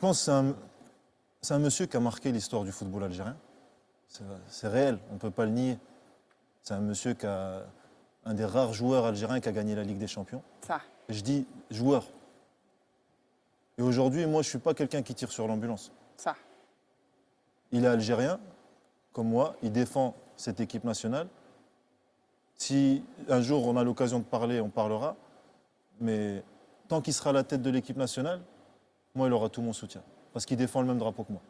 pense que c'est un, c'est un monsieur qui a marqué l'histoire du football algérien. C'est- C'est réel, on ne peut pas le nier. C'est un monsieur qui a un des rares joueurs algériens qui a gagné la Ligue des Champions. Ça. Je dis joueur. Et aujourd'hui, moi, je ne suis pas quelqu'un qui tire sur l'ambulance. Ça. Il est algérien, comme moi, il défend cette équipe nationale. Si un jour on a l'occasion de parler, on parlera. Mais tant qu'il sera à la tête de l'équipe nationale, moi, il aura tout mon soutien. Parce qu'il défend le même drapeau que moi.